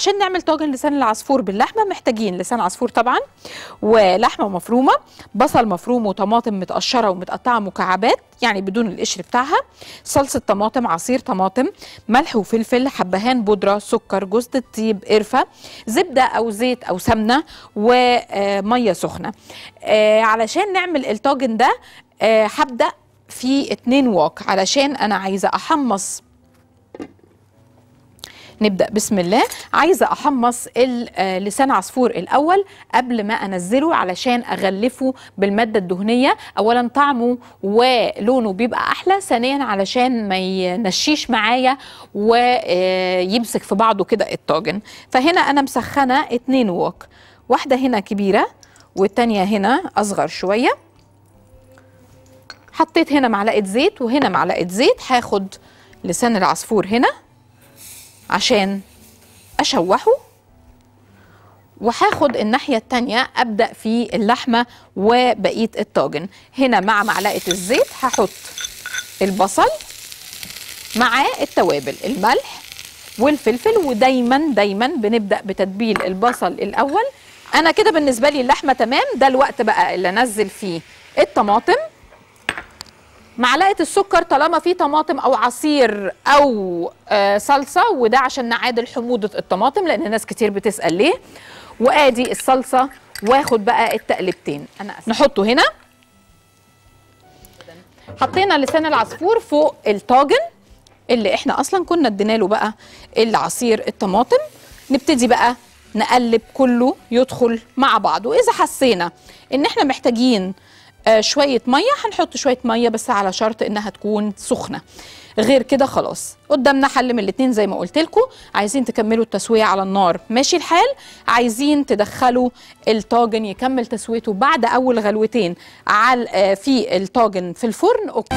عشان نعمل طاجن لسان العصفور باللحمة محتاجين لسان عصفور طبعا ولحمة مفرومة بصل مفروم وطماطم متقشرة ومتقطعة مكعبات يعني بدون القشر بتاعها صلصة طماطم عصير طماطم ملح وفلفل حبهان بودرة سكر جوز الطيب قرفة زبدة أو زيت أو سمنة وميه سخنة. آه، علشان نعمل الطاجن ده آه، هبدأ في اتنين واك علشان أنا عايزة أحمص نبدأ. بسم الله. عايزة أحمص ال- آه، لسان عصفور الأول قبل ما أنزله علشان أغلفه بالمادة الدهنية. اولا طعمه ولونه بيبقى أحلى ثانيا علشان ما ينشيش معايا ويمسك في بعضه كده الطاجن. فهنا أنا مسخنة اتنين وok واحدة هنا كبيرة والتانية هنا أصغر شوية. حطيت هنا معلقة زيت وهنا معلقة زيت. هاخد لسان العصفور هنا. عشان أشوحه وهاخد الناحية التانية أبدأ في اللحمة وبقية الطاجن. هنا مع معلقة الزيت هحط البصل مع التوابل الملح والفلفل ودايما دايما بنبدأ بتتبيل البصل الأول. أنا كده بالنسبة لي اللحمة تمام ده الوقت بقى اللي أنزل فيه الطماطم. معلقة السكر طالما في طماطم أو عصير أو آه صلصة وده عشان نعادل حموضة الطماطم لأن ناس كتير بتسأل ليه. وآدي الصلصة وآخد بقى التقلبتين أنا أسف. نحطه هنا. حطينا لسان العصفور فوق الطاجن اللي إحنا أصلا كنا ادينا له بقى العصير الطماطم. نبتدي بقى نقلب كله يدخل مع بعض وإذا حسينا إن إحنا محتاجين آه شوية مية. هنحط شوية مية بس على شرط إنها تكون سخنة. غير كده خلاص قدامنا حل من الاتنين زي ما قلت لكم. عايزين تكملوا التسوية على النار. ماشي الحال؟ عايزين تدخلوا الطاجن يكمل تسويته بعد أول غلوتين على آه في الطاجن في الفرن. أوكي.